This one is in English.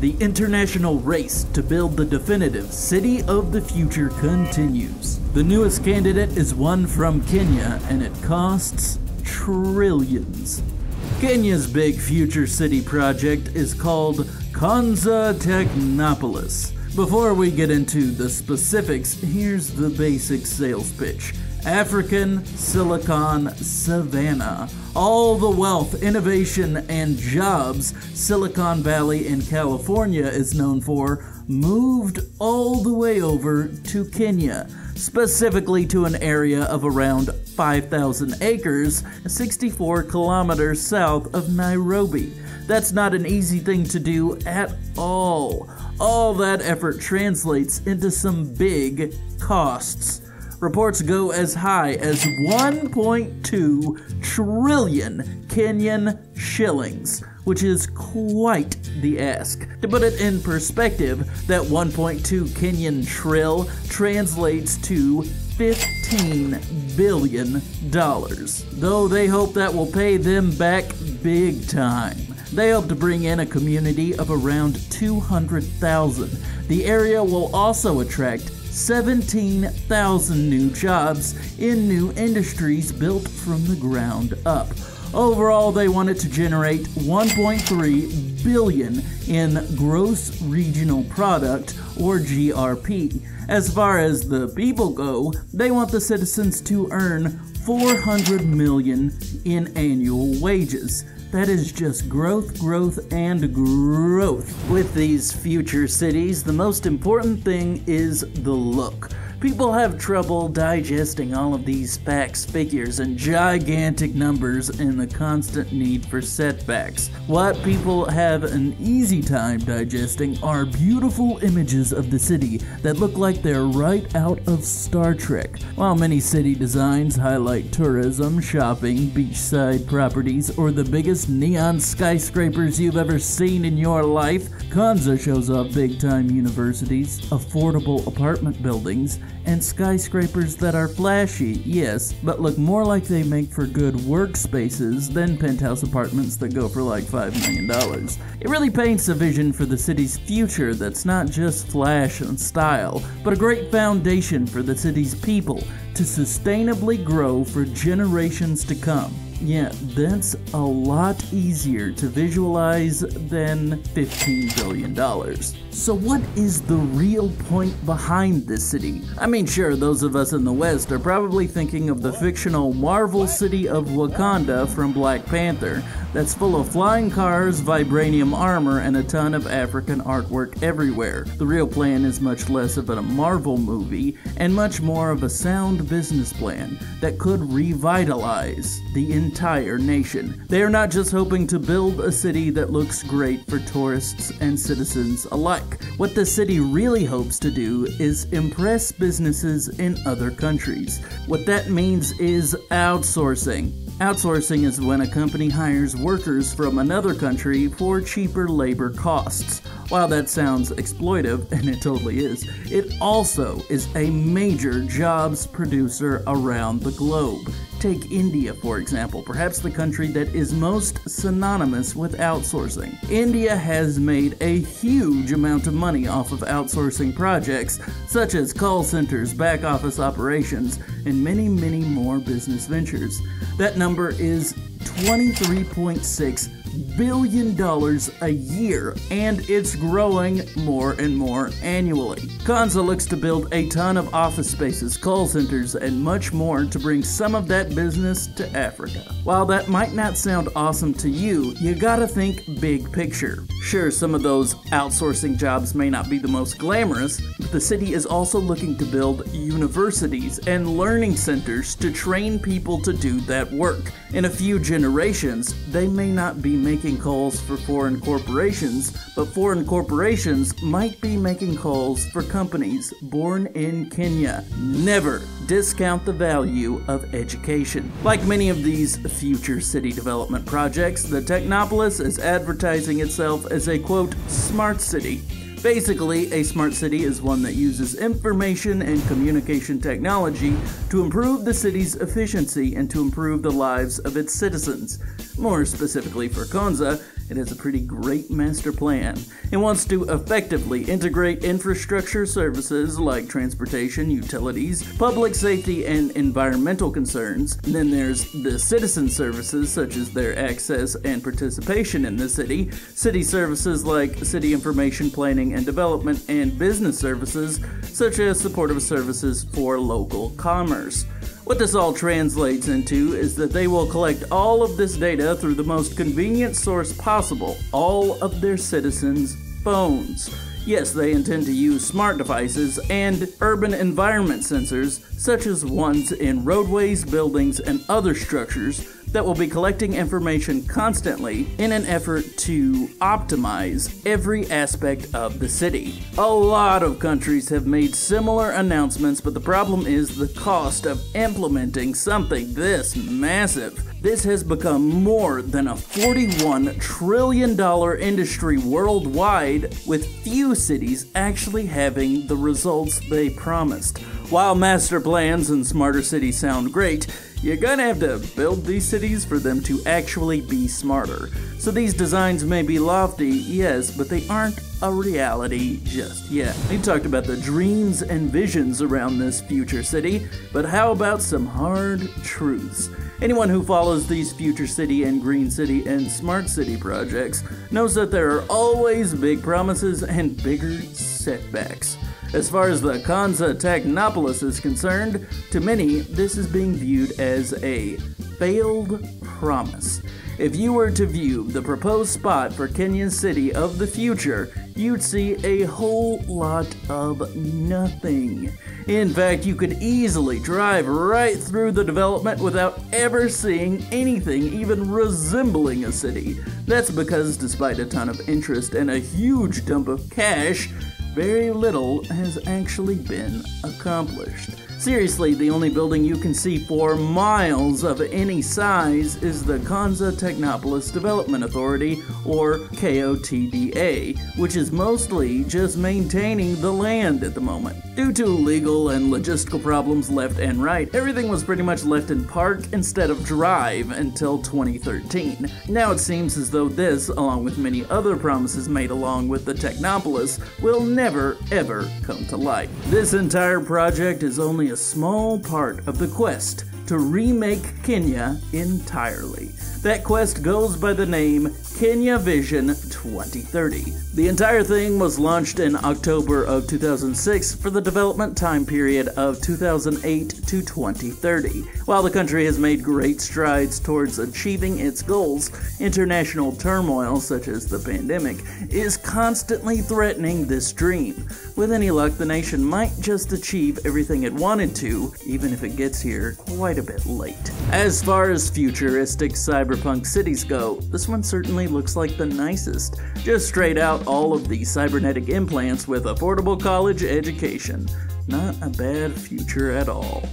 The international race to build the definitive City of the Future continues. The newest candidate is one from Kenya, and it costs trillions. Kenya's big future city project is called Konza Technopolis. Before we get into the specifics, here's the basic sales pitch. African Silicon Savannah. All the wealth, innovation, and jobs Silicon Valley in California is known for moved all the way over to Kenya, specifically to an area of around 5,000 acres, 64 kilometers south of Nairobi. That's not an easy thing to do at all. All that effort translates into some big costs. Reports go as high as 1.2 trillion Kenyan shillings, which is quite the ask. To put it in perspective, that 1.2 Kenyan trill translates to 15 billion dollars. Though they hope that will pay them back big time. They hope to bring in a community of around 200,000. The area will also attract 17,000 new jobs in new industries built from the ground up. Overall, they wanted to generate 1.3 billion in gross regional product or GRP. As far as the people go, they want the citizens to earn 400 million in annual wages. That is just growth, growth, and growth. With these future cities, the most important thing is the look. People have trouble digesting all of these facts, figures, and gigantic numbers and the constant need for setbacks. What people have an easy time digesting are beautiful images of the city that look like they're right out of Star Trek. While many city designs highlight tourism, shopping, beachside properties, or the biggest neon skyscrapers you've ever seen in your life, Konza shows off big time universities, affordable apartment buildings, and skyscrapers that are flashy, yes, but look more like they make for good workspaces than penthouse apartments that go for like $5 million. It really paints a vision for the city's future that's not just flash and style, but a great foundation for the city's people to sustainably grow for generations to come. Yeah, that's a lot easier to visualize than $15 billion. So, what is the real point behind this city? I mean, sure, those of us in the West are probably thinking of the fictional Marvel city of Wakanda from Black Panther, that's full of flying cars, vibranium armor, and a ton of African artwork everywhere. The real plan is much less of a Marvel movie and much more of a sound business plan that could revitalize the entire nation. They are not just hoping to build a city that looks great for tourists and citizens alike. What the city really hopes to do is impress businesses in other countries. What that means is outsourcing. Outsourcing is when a company hires workers from another country for cheaper labor costs. While that sounds exploitive, and it totally is, it also is a major jobs producer around the globe. Take India, for example, perhaps the country that is most synonymous with outsourcing. India has made a huge amount of money off of outsourcing projects, such as call centers, back office operations, and many, many more business ventures. That number is 23.6 billion dollars a year, and it's growing more and more annually. Konza looks to build a ton of office spaces, call centers, and much more to bring some of that business to Africa. While that might not sound awesome to you, you gotta think big picture. Sure, some of those outsourcing jobs may not be the most glamorous, the city is also looking to build universities and learning centers to train people to do that work. In a few generations, they may not be making calls for foreign corporations, but foreign corporations might be making calls for companies born in Kenya. Never discount the value of education. Like many of these future city development projects, the Technopolis is advertising itself as a quote, smart city. Basically, a smart city is one that uses information and communication technology to improve the city's efficiency and to improve the lives of its citizens. More specifically for Konza, It has a pretty great master plan. It wants to effectively integrate infrastructure services like transportation, utilities, public safety, and environmental concerns. And then there's the citizen services, such as their access and participation in the city, city services like city information planning and development, and business services, such as supportive services for local commerce. What this all translates into is that they will collect all of this data through the most convenient source possible all of their citizens' phones. Yes, they intend to use smart devices and urban environment sensors, such as ones in roadways, buildings, and other structures, that will be collecting information constantly in an effort to optimize every aspect of the city. A lot of countries have made similar announcements, but the problem is the cost of implementing something this massive. This has become more than a $41 trillion industry worldwide, with few cities actually having the results they promised. While master plans and smarter cities sound great, you're gonna have to build these cities for them to actually be smarter. So these designs may be lofty, yes, but they aren't a reality just yet. We talked about the dreams and visions around this future city, but how about some hard truths? Anyone who follows these Future City and Green City and Smart City projects knows that there are always big promises and bigger setbacks. As far as the Konza Technopolis is concerned, to many, this is being viewed as a failed promise. If you were to view the proposed spot for Kenya's city of the future, you'd see a whole lot of nothing. In fact, you could easily drive right through the development without ever seeing anything even resembling a city. That's because, despite a ton of interest and a huge dump of cash, very little has actually been accomplished. Seriously, the only building you can see for miles of any size is the Konza Technopolis Development Authority, or KOTDA, which is mostly just maintaining the land at the moment. Due to legal and logistical problems left and right, everything was pretty much left in park instead of drive until 2013. Now it seems as though this, along with many other promises made along with the Technopolis, will never ever come to light. This entire project is only a small part of the quest to remake Kenya entirely. That quest goes by the name Kenya Vision 2030. The entire thing was launched in October of 2006 for the development time period of 2008 to 2030. While the country has made great strides towards achieving its goals, international turmoil such as the pandemic is constantly threatening this dream. With any luck, the nation might just achieve everything it wanted to, even if it gets here quite a bit late. As far as futuristic cyberpunk cities go, this one certainly looks like the nicest. Just straight out all of the cybernetic implants with affordable college education. Not a bad future at all.